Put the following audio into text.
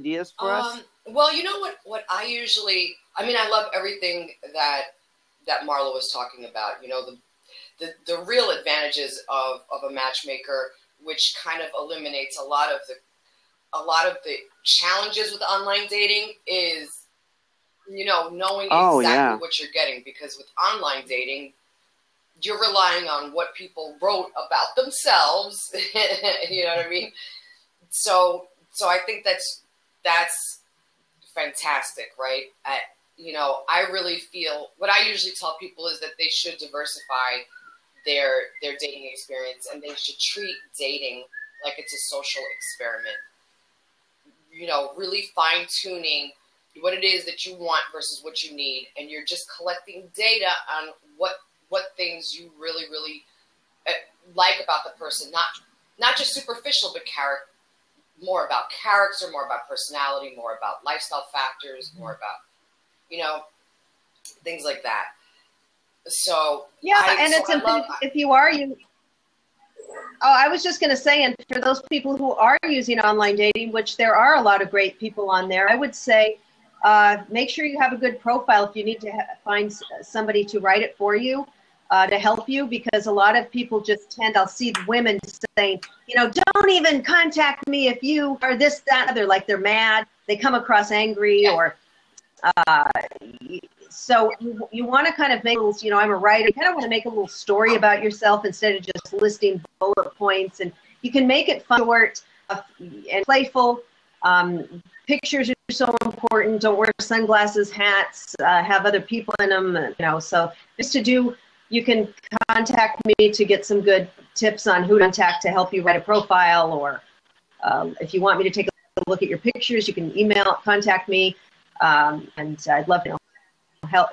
ideas for um, us? Well, you know what? What I usually, I mean, I love everything that that Marla was talking about. You know, the the, the real advantages of, of a matchmaker, which kind of eliminates a lot of the a lot of the challenges with online dating is you know knowing oh, exactly yeah. what you're getting because with online dating you're relying on what people wrote about themselves you know what i mean so so i think that's that's fantastic right? I, you know i really feel what i usually tell people is that they should diversify their their dating experience and they should treat dating like it's a social experiment. You know really fine tuning what it is that you want versus what you need and you're just collecting data on what what things you really really uh, like about the person not not just superficial but character more about character more about personality more about lifestyle factors more about you know things like that so yeah, I, and so it's love, if you are you. Oh, I was just going to say, and for those people who are using online dating, which there are a lot of great people on there, I would say uh, make sure you have a good profile if you need to ha- find somebody to write it for you. Uh, to help you because a lot of people just tend i'll see women saying you know don't even contact me if you are this that other like they're mad they come across angry yeah. or uh, so you, you want to kind of make little, you know, I'm a writer. You kind of want to make a little story about yourself instead of just listing bullet points. And you can make it fun, short uh, and playful. Um, pictures are so important. Don't wear sunglasses, hats, uh, have other people in them. You know, so just to do, you can contact me to get some good tips on who to contact to help you write a profile. Or um, if you want me to take a look at your pictures, you can email, contact me. Um, and I'd love to help